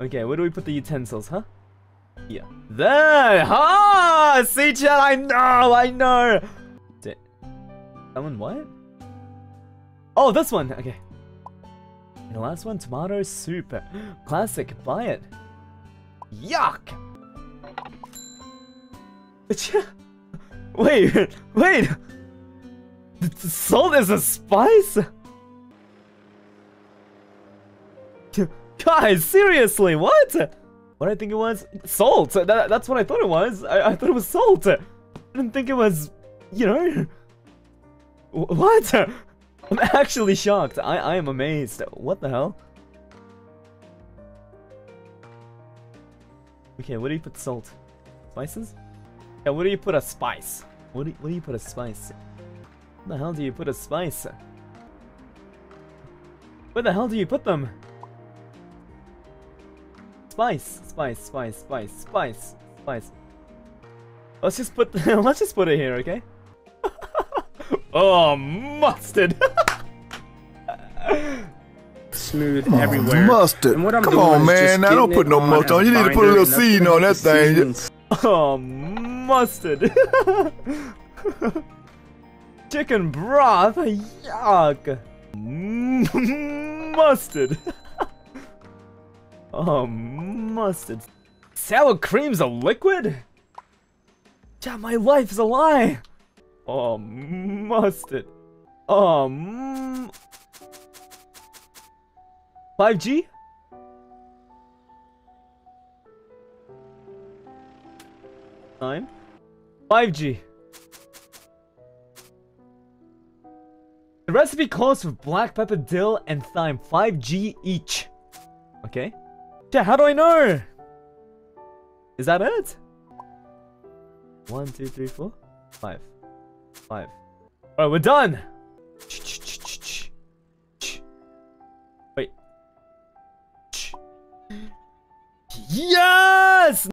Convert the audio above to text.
Okay, where do we put the utensils, huh? Here. There! Ha! See, chat, I know, I know! That one what? Oh, this one! Okay. And the last one, tomato soup. Classic, buy it. Yuck! Wait, wait! Salt is a spice? Guys, seriously, what? What I think it was? Salt! That, that's what I thought it was. I, I thought it was salt. I didn't think it was, you know... What? I'm actually shocked. I, I am amazed. What the hell? Okay, where do you put salt? Spices? Yeah, where do you put a spice? What do you, where do you put a spice? Where the hell do you put a spice? Where the hell do you put them? Spice, spice, spice, spice, spice, spice. Let's just put let's just put it here, okay? oh, mustard. Smooth oh, everywhere. Mustard. Come on, man. Now don't put no mustard on. You need to put a little seasoning on that thing. Oh, mustard. Chicken broth. Yuck. mustard. Oh, mustard. Sour cream's a liquid? Yeah, my life's a lie. Oh, mustard. Oh, mm. 5G? Time. 5G. The recipe calls for black pepper, dill, and thyme. 5G each. Okay. Yeah, how do I know? Is that it? One, two, three, four, five, five. Alright, we're done! Wait. Mm. Yeah!